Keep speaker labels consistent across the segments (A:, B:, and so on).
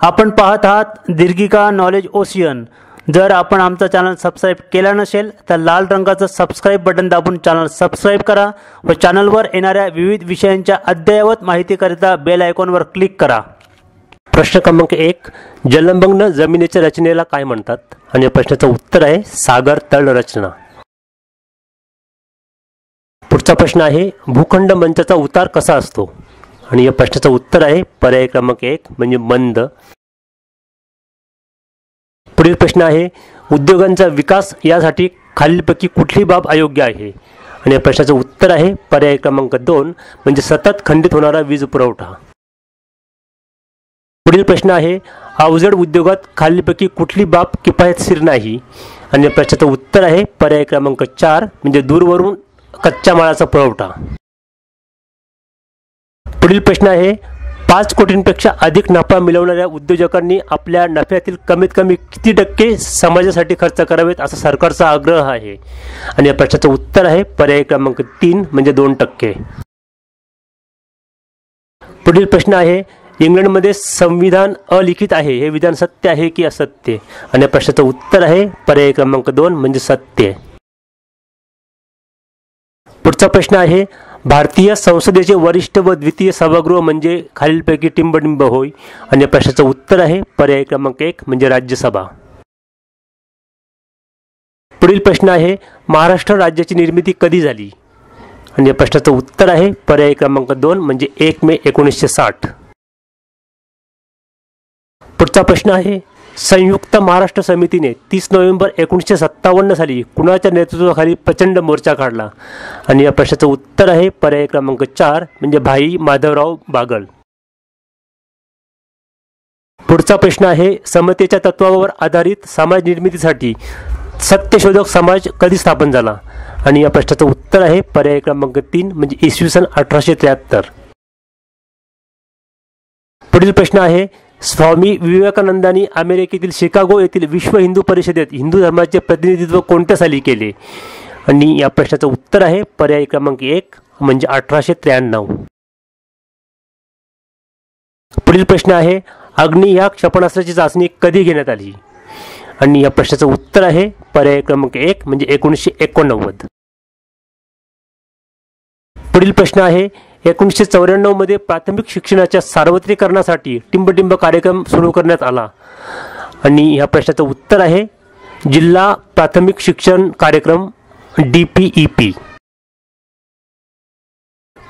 A: आपण पाहत आहात दीर्घिका नॉलेज ओशियन जर आपण आमचा चॅनल सबस्क्राईब केला नसेल तर लाल रंगाचं सबस्क्राईब बटन दाबून चॅनल सबस्क्राईब करा व चॅनलवर येणाऱ्या विविध विषयांच्या अद्ययावत माहितीकरिता बेल आयकॉनवर क्लिक करा.
B: प्रश्न क्रमांक एक जलमग्न जमिनीच्या रचनेला काय म्हणतात? आणि या प्रश्नाचं उत्तर आहे सागर तळ रचना. पुढचा प्रश्न आहे भूखंड मंचाचा उतार कसा असतो? आणि या प्रश्नाचं उत्तर आहे पर्याय क्रमांक एक म्हणजे मंद. पुढील प्रश्न आहे उद्योगांचा विकास यासाठी खालीलपैकी कुठली बाब अयोग्य आहे? आणि या प्रश्नाचं उत्तर आहे पर्याय क्रमांक दोन म्हणजे सतत खंडित होणारा वीज पुरवठा. पुढील प्रश्न आहे अवजड उद्योगात खालीलपैकी कुठली बाब किफायतशीर नाही? आणि या प्रश्नाचं उत्तर आहे पर्याय क्रमांक चार म्हणजे दूरवरून कच्च्या मालाचा पुरवठा. पुढील प्रश्न आहे पाच कोटींपेक्षा अधिक नफा मिळवणाऱ्या उद्योजकांनी आपल्या नफ्यातील कमीत कमी किती टक्के समाजासाठी खर्च करावेत असा सरकारचा आग्रह आहे. आणि या प्रश्नाचं उत्तर आहे पर्याय क्रमांक तीन म्हणजे दोन टक्के. पुढील प्रश्न आहे इंग्लंडमध्ये संविधान अलिखित आहे हे विधान सत्य आहे की असत्य? आणि या प्रश्नाचं उत्तर आहे पर्याय क्रमांक दोन म्हणजे सत्य. पुढचा प्रश्न आहे भारतीय संसदेचे वरिष्ठ व द्वितीय सभागृह म्हणजे खालीलपैकी टिंबडिंब होय. आणि या प्रश्नाचं उत्तर आहे पर्याय क्रमांक एक म्हणजे राज्यसभा. पुढील प्रश्न आहे महाराष्ट्र राज्याची निर्मिती कधी झाली? आणि या प्रश्नाचं उत्तर आहे पर्याय क्रमांक दोन म्हणजे एक मे एकोणीसशे साठ. पुढचा प्रश्न आहे. संयुक्त महाराष्ट्र समितीने तीस नोव्हेंबर एकोणीसशे सत्तावन्न साली कुणाच्या नेतृत्वाखाली प्रचंड मोर्चा काढला? आणि या प्रश्नाचं उत्तर आहे पर्याय क्रमांक चार म्हणजे भाई माधवराव बागल. पुढचा प्रश्न आहे समतेच्या तत्वावर आधारित समाज निर्मितीसाठी सत्यशोधक समाज कधी स्थापन झाला? आणि या प्रश्नाचं उत्तर आहे पर्याय क्रमांक तीन म्हणजे इसवी सन अठराशे त्र्याहत्तर. पुढील प्रश्न आहे स्वामी विवेकानंदांनी अमेरिकेतील शिकागो येथील विश्व हिंदू परिषदेत हिंदू धर्माचे प्रतिनिधित्व कोणत्या साली केले? आणि या प्रश्नाचं उत्तर आहे पर्याय क्रमांक एक म्हणजे अठराशे त्र्याण्णव. पुढील प्रश्न आहे अग्नी या क्षेपणास्त्राची चाचणी कधी घेण्यात आली? आणि या प्रश्नाचं उत्तर आहे पर्याय क्रमांक एक म्हणजे एकोणीसशे एकोणनव्वद. पुढील प्रश्न आहे एकोणीसशे चौऱ्याण्णवमध्ये प्राथमिक शिक्षणाच्या सार्वत्रिकरणासाठी टिंबटिंब कार्यक्रम सुरू करण्यात आला. आणि या प्रश्नाचं उत्तर आहे जिल्हा प्राथमिक शिक्षण कार्यक्रम डी पी ई पी.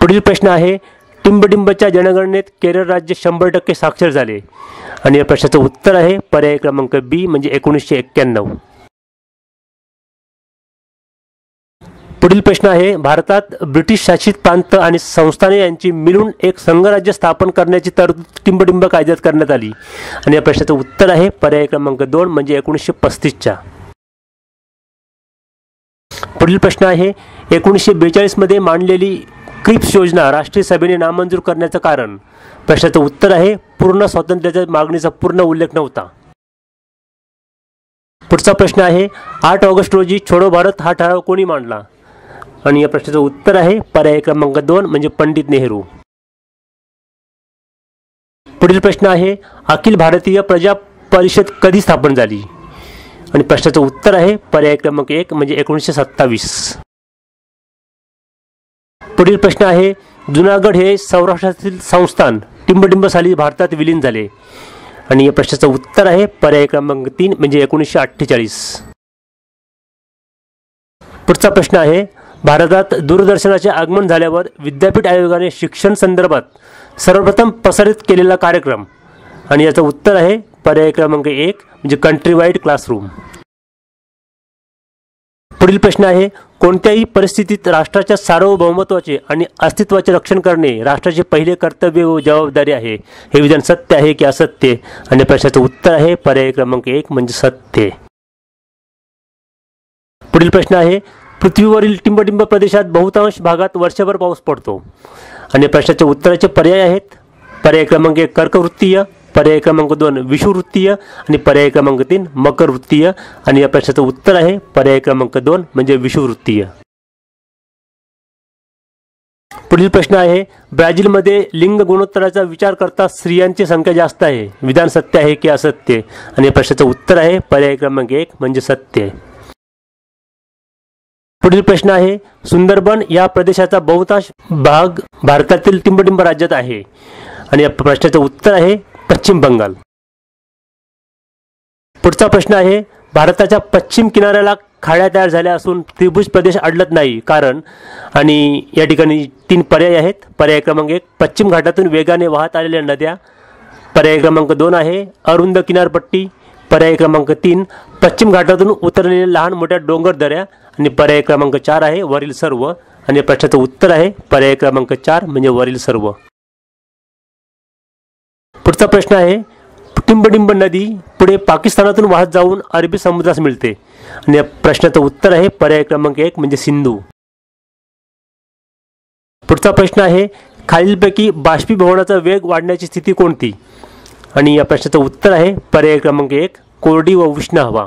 B: पुढील प्रश्न आहे टिंबटिंबच्या जनगणनेत केरळ राज्य शंभर टक्के साक्षर झाले. आणि या प्रश्नाचं उत्तर आहे पर्याय क्रमांक बी म्हणजे एकोणीसशे एक्क्याण्णव. पुढील प्रश्न आहे भारतात ब्रिटिश शासित प्रांत आणि संस्थाने यांची मिळून एक संघराज्य स्थापन करण्याची तरतूद टिंबटिंब कायद्यात करण्यात आली. आणि या प्रश्नाचं उत्तर आहे पर्याय क्रमांक दोन म्हणजे एकोणीसशे पस्तीसच्या. पुढील प्रश्न आहे एकोणीसशे बेचाळीसमध्ये मांडलेली क्रिप्स योजना राष्ट्रीय सभेने नामंजूर करण्याचं कारण. प्रश्नाचं उत्तर आहे पूर्ण स्वातंत्र्याच्या मागणीचा पूर्ण उल्लेख नव्हता. पुढचा प्रश्न आहे आठ ऑगस्ट रोजी छोडो भारत हा ठराव कोणी मांडला? आणि या प्रश्नाचं उत्तर आहे पर्याय क्रमांक दोन म्हणजे पंडित नेहरू. पुढील प्रश्न आहे अखिल भारतीय प्रजा परिषद कधी स्थापन झाली? आणि प्रश्नाचं उत्तर आहे पर्याय क्रमांक एक म्हणजे एकोणीसशे सत्तावीस. पुढील प्रश्न आहे जुनागड हे सौराष्ट्रातील संस्थान टिंबटिंब साली भारतात विलीन झाले. आणि या प्रश्नाचं उत्तर आहे पर्याय क्रमांक तीन म्हणजे एकोणीसशे अठ्ठेचाळीस. पुढचा प्रश्न आहे भारतात दूरदर्शनाचे आगमन झाल्यावर विद्यापीठ आयोगाने शिक्षण संदर्भात सर्वप्रथम प्रसारित केलेला कार्यक्रम. आणि याचं उत्तर आहे पर्याय क्रमांक एक म्हणजे कंट्री वाईड क्लासरूम पुढील प्रश्न आहे कोणत्याही परिस्थितीत राष्ट्राच्या सार्वभौमत्वाचे आणि अस्तित्वाचे रक्षण करणे राष्ट्राचे पहिले कर्तव्य व जबाबदारी आहे हे विधान सत्य आहे की असत्य? आणि प्रश्नाचं उत्तर आहे पर्याय क्रमांक एक म्हणजे सत्य. पुढील प्रश्न आहे पृथ्वीवरील टिंबटिंब प्रदेशात बहुतांश भागात वर्षभर पाऊस पडतो. आणि प्रश्नाच्या उत्तराचे पर्याय आहेत. पर्याय क्रमांक एक कर्कवृत्तीय पर्याय क्रमांक दोन विषुवृत्तीय आणि पर्याय क्रमांक तीन मकरवृत्तीय. आणि या प्रश्नाचं उत्तर आहे पर्याय क्रमांक दोन म्हणजे विषुवृत्तीय पुढील प्रश्न आहे ब्राझीलमध्ये लिंग गुणोत्तराचा विचार करता स्त्रियांची संख्या जास्त आहे. विधान सत्य आहे की असत्य? आणि या प्रश्नाचं उत्तर आहे पर्याय क्रमांक एक म्हणजे सत्य. पुढील प्रश्न आहे सुंदरबन या प्रदेशाचा बहुतांश भाग भारतातील टिंबटिंब राज्यात आहे. आणि या प्रश्नाचं उत्तर आहे पश्चिम बंगाल. पुढचा प्रश्न आहे भारताच्या पश्चिम किनाऱ्याला खाड्या तयार झाल्या असून त्रिभुज प्रदेश अडलत नाही कारण आणि या ठिकाणी तीन पर्याय आहेत. पर्याय क्रमांक एक पश्चिम घाटातून वेगाने वाहत आलेल्या नद्या. पर्याय क्रमांक दोन आहे अरुंद किनारपट्टी. पर्याय क्रमांक तीन पश्चिम घाटातून उतरलेल्या लहान मोठ्या डोंगर दऱ्या आणि पर्याय क्रमांक चार आहे वरील सर्व. आणि प्रश्नाचं उत्तर आहे पर्याय क्रमांक चार म्हणजे वरील सर्व. पुढचा प्रश्न आहे टिंबडिंब नदी पुढे पाकिस्तानातून वाहत जाऊन अरबी समुद्रास मिळते. आणि या प्रश्नाचं उत्तर आहे पर्याय क्रमांक एक म्हणजे सिंधू. पुढचा प्रश्न आहे खालीलपैकी बाष्पीभवनाचा वेग वाढण्याची स्थिती कोणती? आणि या प्रश्नाचं उत्तर आहे पर्याय क्रमांक एक कोरडी व उष्ण हवा.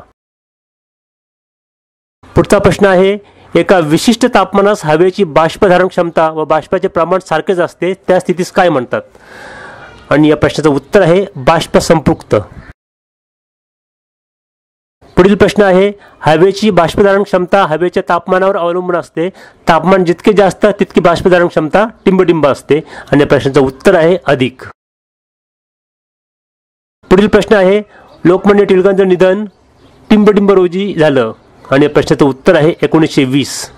B: पुढचा प्रश्न आहे एका विशिष्ट तापमानास हवेची बाष्पधारण क्षमता व बाष्पाचे प्रमाण सारखेच असते त्या स्थितीस काय म्हणतात? आणि या प्रश्नाचं उत्तर आहे बाष्प संपृक्त पुढील प्रश्न आहे हवेची बाष्पधारण क्षमता हवेच्या तापमानावर अवलंबून असते तापमान जितके जास्त तितकी बाष्पधारण क्षमता टिंबटिंब असते आणि या प्रश्नाचं उत्तर आहे अधिक. पुढील प्रश्न आहे लोकमान्य टिळकांचं निधन टिंबटिंब रोजी झालं. आणि या प्रश्नाचं उत्तर आहे एकोणीसशे वीस.